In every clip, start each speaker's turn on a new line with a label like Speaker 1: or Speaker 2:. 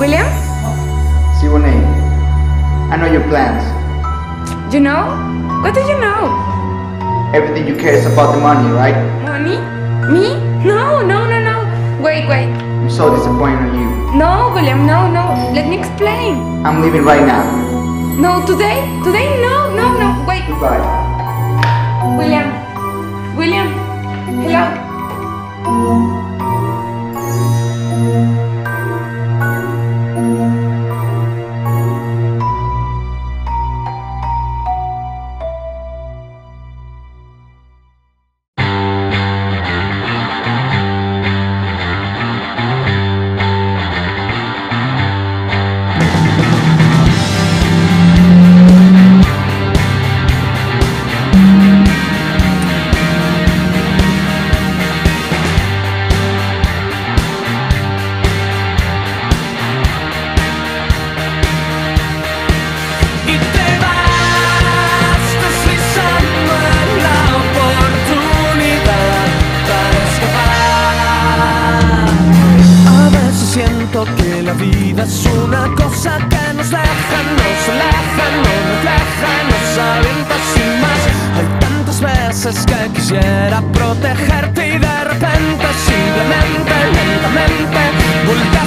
Speaker 1: William? See your name. I know your plans.
Speaker 2: You know? What do you know?
Speaker 1: Everything you care is about the money, right?
Speaker 2: Money? Me? No, no, no, no. Wait, wait.
Speaker 1: I'm so disappointed in you.
Speaker 2: No, William, no, no. Let me explain.
Speaker 1: I'm leaving right now.
Speaker 2: No, today? Today? No, no, no. Wait.
Speaker 1: Goodbye.
Speaker 2: William. William. Hello.
Speaker 3: Que la vida es una cosa que nos deja, nos aleja, nos refleja, nos avienta sin más. Hay tantas veces que quisiera protegerte y de repente, simplemente, lentamente, volteas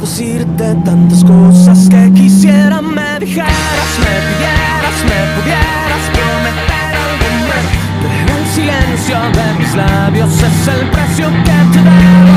Speaker 3: Decirte tantas cosas que quisiera me dijeras, me pidieras, me pudieras prometer algo más. Pero el silencio de mis labios es el precio que te debo.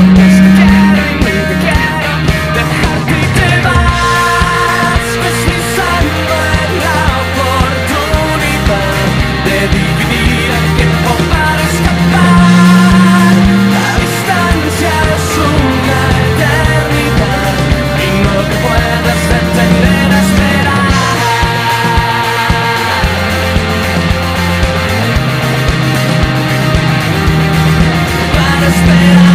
Speaker 3: promise that